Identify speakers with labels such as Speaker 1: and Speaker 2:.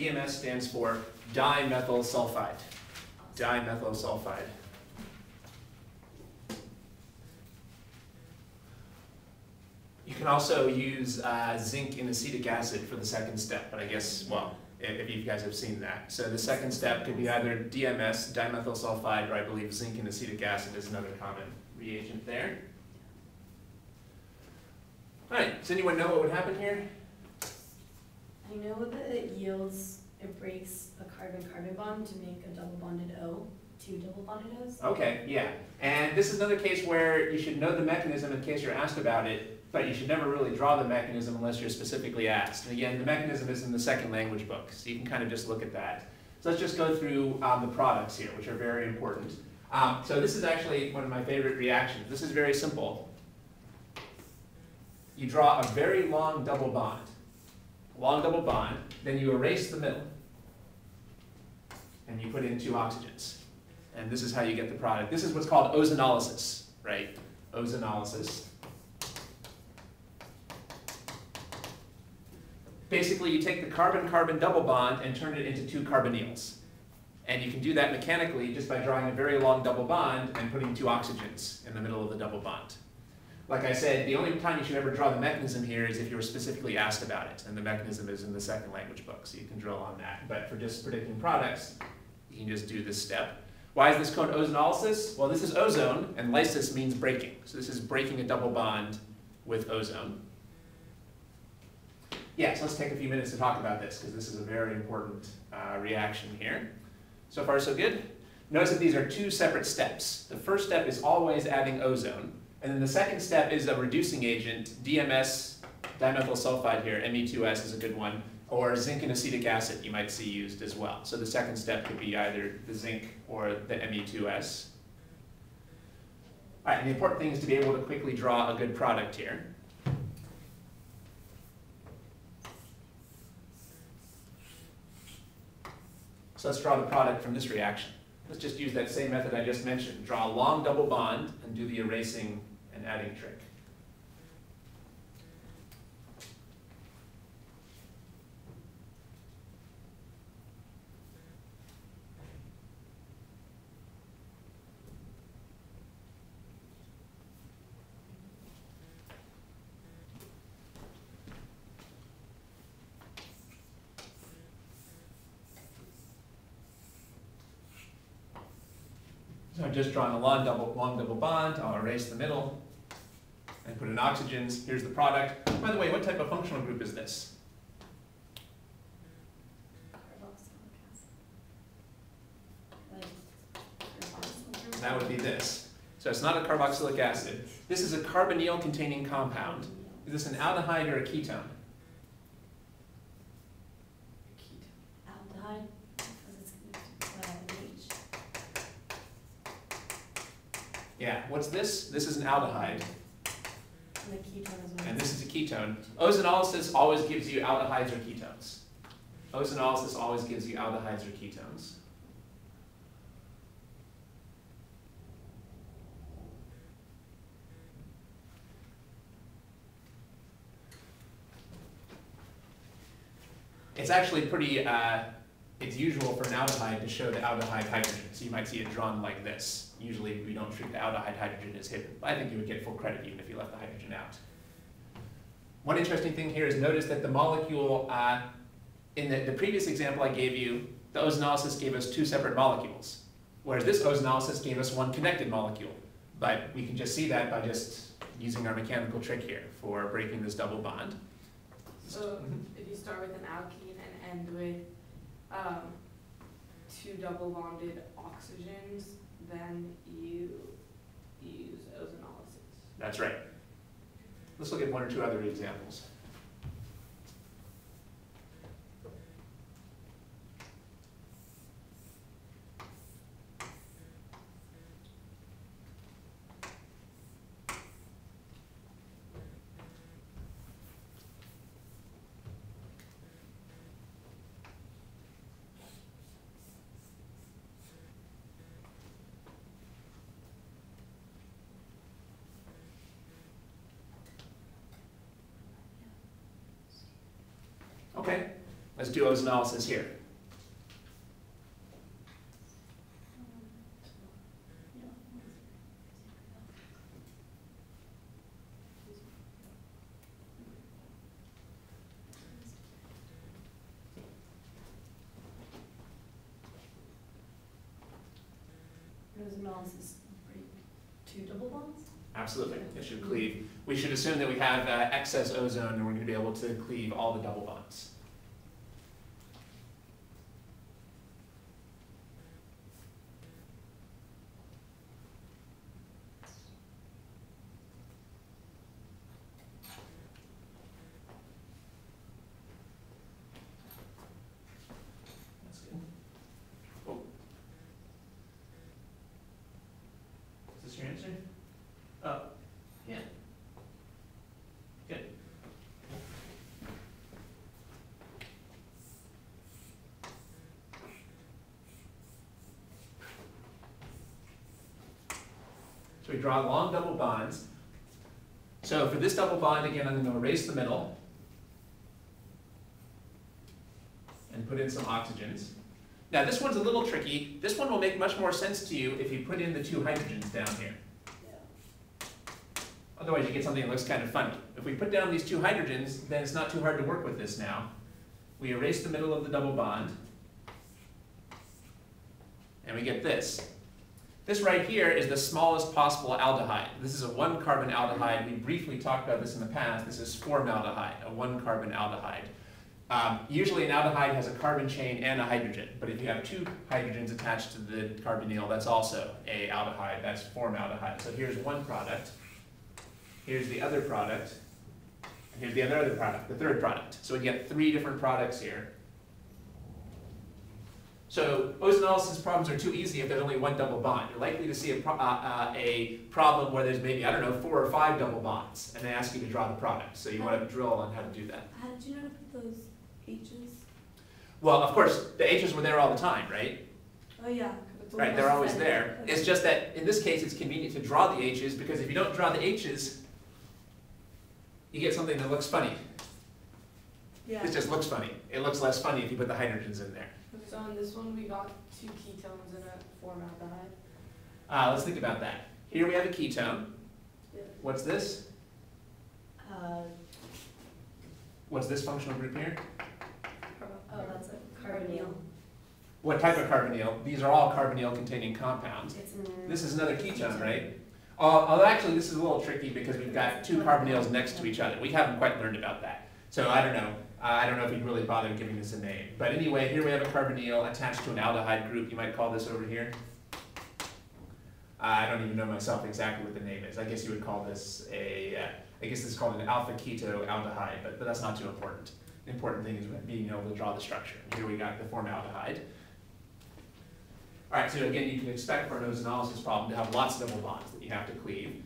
Speaker 1: DMS stands for dimethyl sulfide. Dimethyl sulfide. You can also use uh, zinc and acetic acid for the second step, but I guess, well, if, if you guys have seen that. So the second step could be either DMS, dimethyl sulfide, or I believe zinc and acetic acid is another common reagent there. All right, does anyone know what would happen here?
Speaker 2: I know that it yields, it breaks a carbon-carbon bond to make a double bonded O, two double bonded O's.
Speaker 1: Okay, yeah. And this is another case where you should know the mechanism in case you're asked about it, but you should never really draw the mechanism unless you're specifically asked. And again, the mechanism is in the second language book, so you can kind of just look at that. So let's just go through um, the products here, which are very important. Um, so this is actually one of my favorite reactions. This is very simple. You draw a very long double bond. Long double bond, then you erase the middle. And you put in two oxygens. And this is how you get the product. This is what's called ozonolysis, right? Ozonolysis. Basically, you take the carbon-carbon double bond and turn it into two carbonyls. And you can do that mechanically just by drawing a very long double bond and putting two oxygens in the middle of the double bond. Like I said, the only time you should ever draw the mechanism here is if you were specifically asked about it, and the mechanism is in the second language book, so you can drill on that. But for just predicting products, you can just do this step. Why is this called ozonolysis? Well, this is ozone, and lysis means breaking. So this is breaking a double bond with ozone. Yeah, so let's take a few minutes to talk about this, because this is a very important uh, reaction here. So far, so good? Notice that these are two separate steps. The first step is always adding ozone, and then the second step is a reducing agent, DMS, dimethyl sulfide here, Me2S is a good one, or zinc and acetic acid you might see used as well. So the second step could be either the zinc or the Me2S. All right, and the important thing is to be able to quickly draw a good product here. So let's draw the product from this reaction. Let's just use that same method I just mentioned. Draw a long double bond and do the erasing and adding trick. So I'm just drawing a long double, long double bond. I'll erase the middle and put in oxygens. Here's the product. By the way, what type of functional group is this?
Speaker 2: Carboxylic acid. Like,
Speaker 1: That would be this. So it's not a carboxylic acid. This is a carbonyl containing compound. Is this an aldehyde or a ketone?
Speaker 2: Aldehyde, because it's connected to an H.
Speaker 1: Yeah, what's this? This is an aldehyde,
Speaker 2: And the ketone is one.
Speaker 1: and this is a ketone. Ozonolysis always gives you aldehydes or ketones. Ozonolysis always gives you aldehydes or ketones. It's actually pretty, uh, it's usual for an aldehyde to show the aldehyde hydrogen. So you might see it drawn like this. Usually we don't treat the aldehyde hydrogen as hidden. But I think you would get full credit even if you left the hydrogen out. One interesting thing here is notice that the molecule, uh, in the, the previous example I gave you, the ozonolysis gave us two separate molecules. Whereas this ozonolysis gave us one connected molecule. But we can just see that by just using our mechanical trick here for breaking this double bond.
Speaker 3: So
Speaker 1: Mhm.
Speaker 3: if you start with an alkene and end with um, two double bonded oxygens, then you use ozonolysis.
Speaker 1: That's right. Let's look at one or two other examples. Let's do ozonolysis here.
Speaker 2: Ozonolysis break two double bonds?
Speaker 1: Absolutely, it should cleave. We should assume that we have uh, excess ozone and we're gonna be able to cleave all the double bonds. That's good. Oh. Is this your answer? Oh, yeah. Good. We draw long double bonds. So for this double bond, again, I'm gonna erase the middle. And put in some oxygens. Now, this one's a little tricky. This one will make much more sense to you if you put in the two hydrogens down here. Otherwise, you get something that looks kind of funny. If we put down these two hydrogens, then it's not too hard to work with this now. We erase the middle of the double bond. And we get this. This right here is the smallest possible aldehyde. This is a one carbon aldehyde. We briefly talked about this in the past. This is formaldehyde, a one carbon aldehyde. Um, usually an aldehyde has a carbon chain and a hydrogen, but if you have two hydrogens attached to the carbonyl, that's also a aldehyde, that's formaldehyde. So here's one product. Here's the other product. And here's the other other product, the third product. So we get three different products here. So ozonolysis problems are too easy if there's only one double bond. You're likely to see a, pro- uh, uh, a problem where there's maybe, I don't know, four or five double bonds, and they ask you to draw the product. So you want to drill on how to do that.
Speaker 2: How did you know to put those H's?
Speaker 1: Well, of course, the H's were there all the time, right?
Speaker 2: Oh, yeah.
Speaker 1: Right, they're always there. It's just that in this case, it's convenient to draw the H's because if you don't draw the H's, you get something that looks funny.
Speaker 2: Yeah.
Speaker 1: It just looks funny. It looks less funny if you put the hydrogens in there.
Speaker 3: So in this one, we got two ketones and a formaldehyde.
Speaker 1: Uh, let's think about that. Here we have a ketone.
Speaker 2: Yeah.
Speaker 1: What's this?
Speaker 2: Uh,
Speaker 1: What's this functional group here?
Speaker 2: oh, that's a carbonyl.
Speaker 1: What type of carbonyl? These are all carbonyl containing compounds. This is another ketone, right? Uh, although actually, this is a little tricky because we've got two carbonyls next to each other. We haven't quite learned about that. So I don't know. Uh, I don't know if we'd really bother giving this a name. But anyway, here we have a carbonyl attached to an aldehyde group. You might call this over here. Uh, I don't even know myself exactly what the name is. I guess you would call this a, uh, I guess this is called an alpha keto aldehyde, but, but that's not too important. The important thing is being able to draw the structure. Here we got the formaldehyde. All right, so again, you can expect for an ozonolysis problem to have lots of double bonds that you have to cleave.